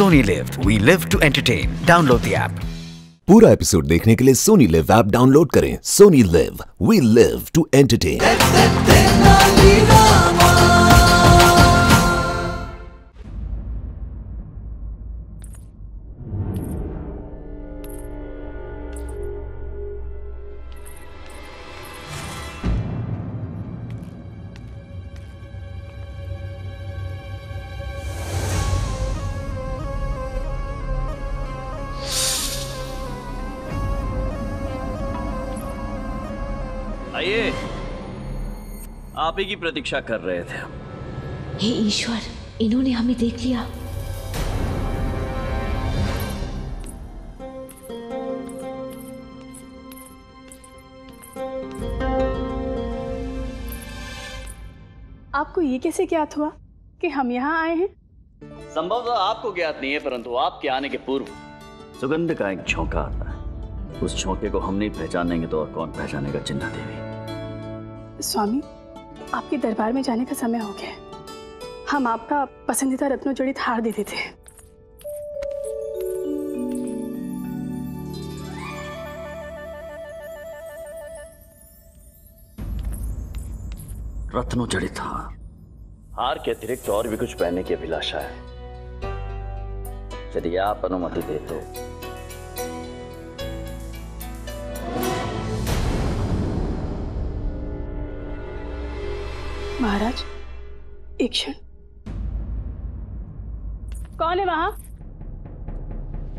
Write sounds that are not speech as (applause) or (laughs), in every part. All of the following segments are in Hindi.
Sony Live. We live to entertain. Download the app. पूरा एपिसोड देखने के लिए सोनी लिव ऐप डाउनलोड करें Sony LIV we live to entertain आइए आप ही की प्रतीक्षा कर रहे थे हे ईश्वर इन्होंने हमें देख लिया। आपको ये कैसे ज्ञात हुआ कि हम यहाँ आए हैं? संभवतः आपको ज्ञात नहीं है परंतु आपके आने के पूर्व सुगंध का एक झोंका आता है। उस झोंके को हम नहीं पहचानेंगे तो और कौन पहचानेगा चिन्ह देवी स्वामी आपके दरबार में जाने का समय हो गया हम आपका पसंदीदा रत्नों जड़ित हार देते थे रत्नों जड़ित हार। हार के अतिरिक्त और भी कुछ पहनने की अभिलाषा है। यदि आप अनुमति दे तो महाराज एक क्षण। कौन है वहाँ?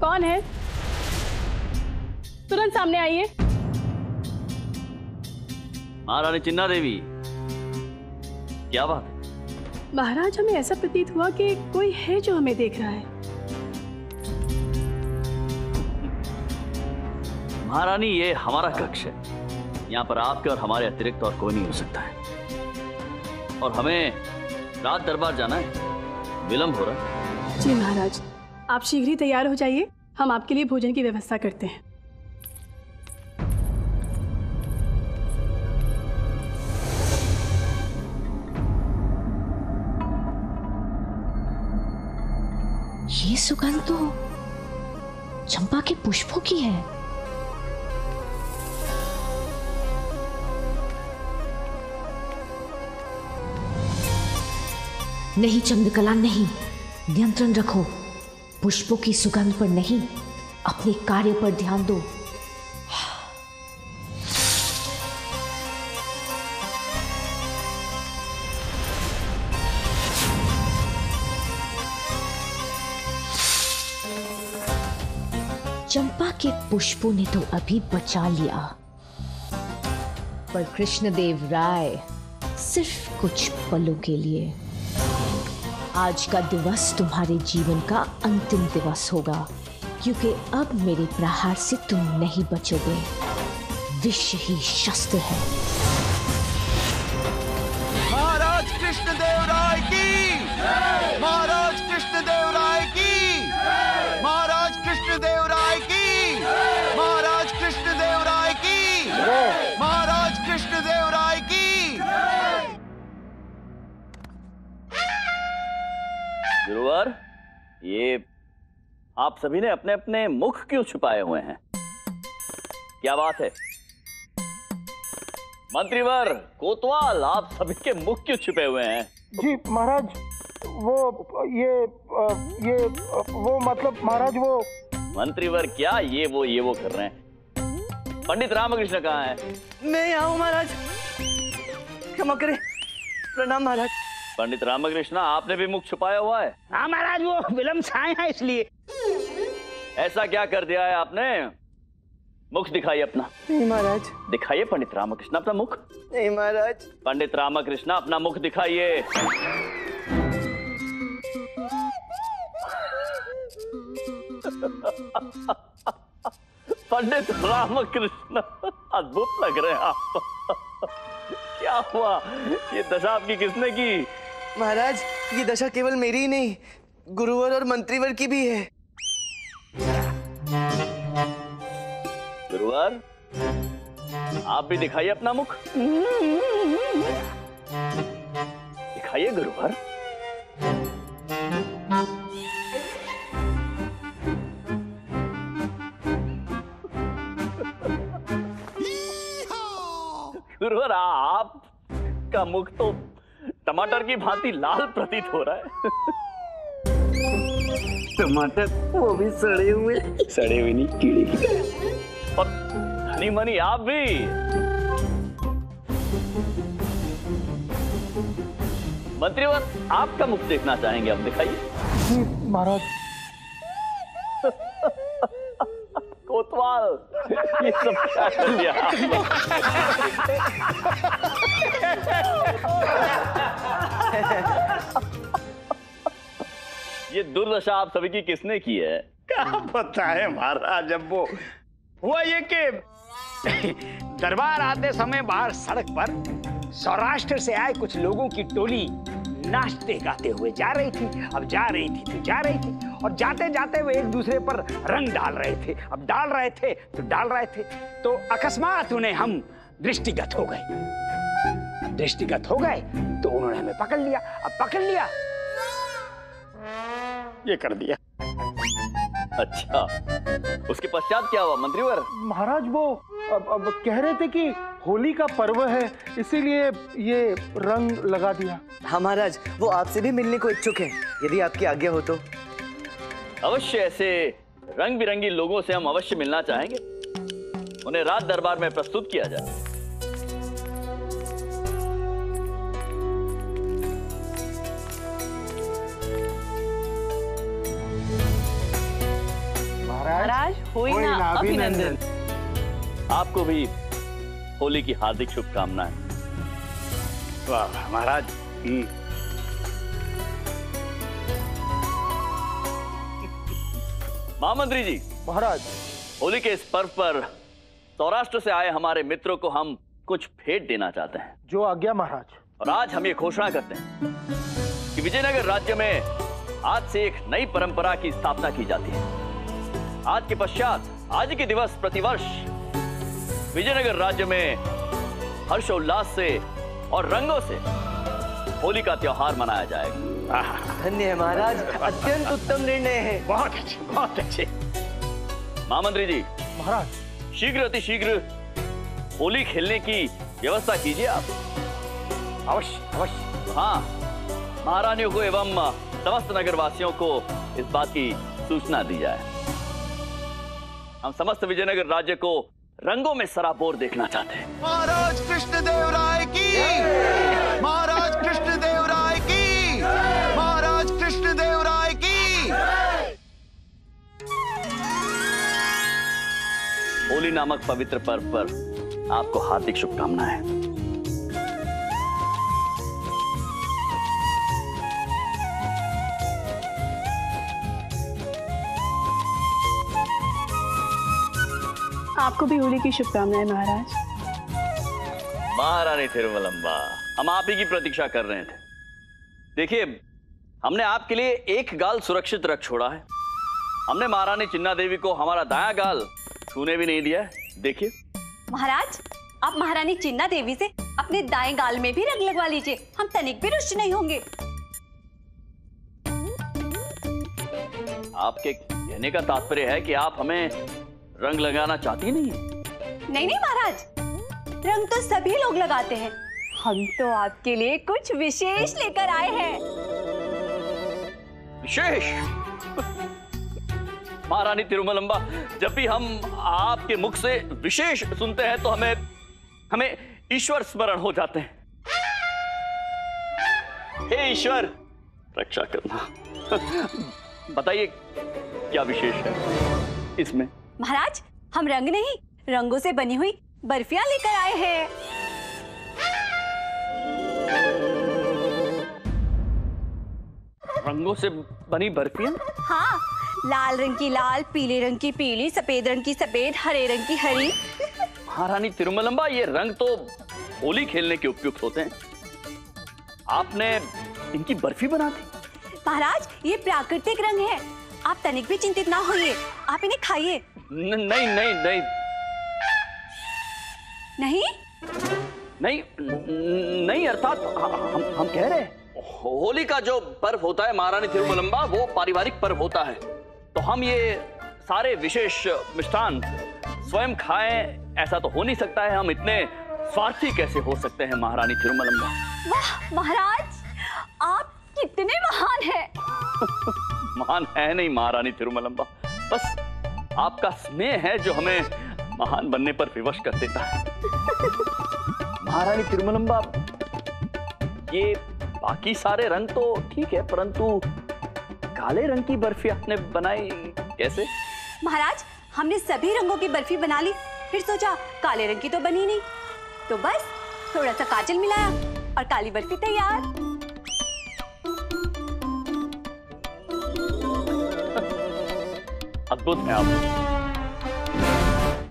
कौन है? तुरंत सामने आइए। महारानी चिन्ना देवी क्या बात है? महाराज हमें ऐसा प्रतीत हुआ कि कोई है जो हमें देख रहा है। महारानी ये हमारा कक्ष है। यहाँ पर आपके और हमारे अतिरिक्त और कोई नहीं हो सकता है। और हमें रात दरबार जाना है। विलंब हो रहा है। जी महाराज आप शीघ्र ही तैयार हो जाइए। हम आपके लिए भोजन की व्यवस्था करते हैं। ये सुगंध तो चंपा के पुष्पों की है। नहीं, चंद्रकला नहीं। नियंत्रण रखो। पुष्पों की सुगंध पर नहीं, अपने कार्य पर ध्यान दो। चंपा के पुष्पों ने तो अभी बचा लिया। पर कृष्णदेव राय सिर्फ़ कुछ पलों के लिए। आज का दिवस तुम्हारे जीवन का अंतिम दिवस होगा, क्योंकि अब मेरे प्रहार से तुम नहीं बचोगे। विश्व ही शस्त्र है। आप सभी ने अपने अपने मुख क्यों छुपाए हुए हैं? क्या बात है? मंत्रीवर कोतवाल आप सभी के मुख क्यों छुपे हुए हैं? जी महाराज वो ये ये वो मतलब महाराज वो मंत्रीवर क्या ये वो ये वो कर रहे हैं? पंडित रामकृष्ण कहाँ है? मैं यहाँ हूँ महाराज। क्षमा करें। प्रणाम महाराज। पंडित रामकृष्ण आपने भी मुख छुपाया हुआ है? हाँ महाराज वो विलम्ब आए हैं इसलिए। ऐसा क्या कर दिया है आपने? मुख दिखाइए अपना। नहीं महाराज। दिखाइए पंडित रामकृष्ण अपना मुख। नहीं महाराज। पंडित रामकृष्ण अपना मुख दिखाइए। पंडित रामकृष्ण अद्भुत लग रहे हैं आप। क्या हुआ? ये दशा आपकी किसने की? महाराज ये दशा केवल मेरी ही नहीं गुरुवर और मंत्रीवर की भी है। देवर आप भी दिखाइए अपना मुख। दिखाइए गुरुवार। गुरुवार आप का मुख तो टमाटर की भांति लाल प्रतीत हो रहा है। टमाटर वो भी सड़े हुए। सड़े हुए नहीं कीड़े की तरह। और धनी मनी आप भी। मंत्रीवर आपका मुख देखना चाहेंगे हम दिखाइए। महाराज। कोतवाल ये सब क्या कर दिया ये दुर्दशा आप सभी की किसने की है? क्या पता है महाराज अब वो हुआ ये कि दरबार आते समय बाहर सड़क पर सौराष्ट्र से आए कुछ लोगों की टोली नाचते गाते हुए जा रही थी। अब जा रही थी तो जा रही थी और जाते जाते वे एक दूसरे पर रंग डाल रहे थे। अब डाल रहे थे तो डाल रहे थे। तो अकस्मात उन्हें हम दृष्टिगत हो गए। दृष्टिगत हो गए तो उन्होंने हमें पकड़ लिया। अब पकड़ लिया। ये कर दिया। अच्छा। उसके पश्चात क्या हुआ मंत्रीवर? महाराज वो अब अब कह रहे थे कि होली का पर्व है इसीलिए ये रंग लगा दिया। हाँ महाराज वो आपसे भी मिलने को इच्छुक हैं। यदि आपकी आज्ञा हो तो। अवश्य ऐसे रंग बिरंगी लोगों से हम अवश्य मिलना चाहेंगे। उन्हें रात दरबार में प्रस्तुत किया जाए। महाराज हुई ना अभिनंदन। आपको भी होली की हार्दिक शुभकामनाएँ। वाह वाह, महाराज। हम्म, महामंत्री जी महाराज। होली के इस पर्व पर सौराष्ट्र से आए हमारे मित्रों को हम कुछ भेंट देना चाहते हैं। जो आज्ञा महाराज। और आज हम ये घोषणा करते हैं कि विजयनगर राज्य में आज से एक नई परंपरा की स्थापना की जाती है। आज के पश्चात आज के दिवस प्रतिवर्ष विजयनगर राज्य में हर्षोल्लास से और रंगों से होली का त्योहार मनाया जाएगा। धन्य है महाराज अत्यंत उत्तम निर्णय है। बहुत अच्छे बहुत अच्छे। महामंत्री जी महाराज। शीघ्र अति शीघ्र होली खेलने की व्यवस्था कीजिए आप। अवश्य अवश्य। हाँ महारानियों को एवं समस्त नगरवासियों को इस बात की सूचना दी जाए। हम समस्त विजयनगर राज्य को रंगों में सराबोर देखना चाहते हैं। महाराज कृष्णदेव राय की। महाराज कृष्णदेव राय की। महाराज कृष्णदेव राय की। होली नामक पवित्र पर्व पर आपको हार्दिक शुभकामनाएँ। आपको भी होली की शुभकामनाएँ महाराज। महारानी तिरुमलम्बा हम आप ही की प्रतीक्षा कर रहे थे। देखिए हमने आपके लिए एक गाल सुरक्षित रख छोड़ा है। हमने महारानी चिन्ना देवी को हमारा दाया गाल छूने भी नहीं दिया देखिए। महाराज आप महारानी चिन्ना देवी से अपने दाएँ गाल में भी रंग लगवा लीजिए। हम तनिक भी रुष्ट नहीं होंगे। आपके कहने का तात्पर्य है कि आप हमें रंग लगाना चाहती नहीं नहीं नहीं महाराज। रंग तो सभी लोग लगाते हैं। हम तो आपके लिए कुछ विशेष लेकर आए हैं। विशेष? महारानी तिरुमलम्बा जब भी हम आपके मुख से विशेष सुनते हैं तो हमें हमें ईश्वर स्मरण हो जाते हैं। हे ईश्वर रक्षा करना। (laughs) बताइए क्या विशेष है इसमें? महाराज हम रंग नहीं रंगों से बनी हुई बर्फियाँ लेकर आए हैं। रंगों से बनी बर्फियाँ? हाँ लाल रंग की लाल पीले रंग की पीली सफ़ेद रंग की सफ़ेद हरे रंग की हरी। महारानी तिरुमलम्बा ये रंग तो होली खेलने के उपयुक्त होते हैं। आपने इनकी बर्फ़ी बना दी? महाराज ये प्राकृतिक रंग है। आप तनिक भी चिंतित ना होइए। आप इन्हें खाइए। नहीं नहीं नहीं। नहीं? नहीं नहीं अर्थात हम हम कह रहे हैं। होली का जो पर्व होता है महारानी तिरुमलम्बा वो पारिवारिक पर्व होता है। तो हम ये सारे विशेष मिष्ठान स्वयं खाएँ ऐसा तो हो नहीं सकता है। हम इतने स्वार्थी कैसे हो सकते हैं महारानी तिरुमलम्बा? वाह महाराज! आप कितने महान हैं। (laughs) महान है नहीं महारानी तिरुमलम्बा बस आपका स्नेह है जो हमें महान बनने पर विवश कर देता है। (laughs) महारानी तिरुमलम्बा ये बाकी सारे रंग तो ठीक है परंतु काले रंग की बर्फ़ी आपने बनाई कैसे? महाराज हमने सभी रंगों की बर्फ़ी बना ली। फिर सोचा काले रंग की तो बनी नहीं। तो बस थोड़ा सा काजल मिलाया और काली बर्फ़ी तैयार। अद्भुत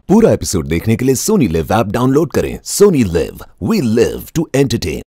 पूरा एपिसोड देखने के लिए सोनी लिव ऐप डाउनलोड करें। Sony LIV we live to entertain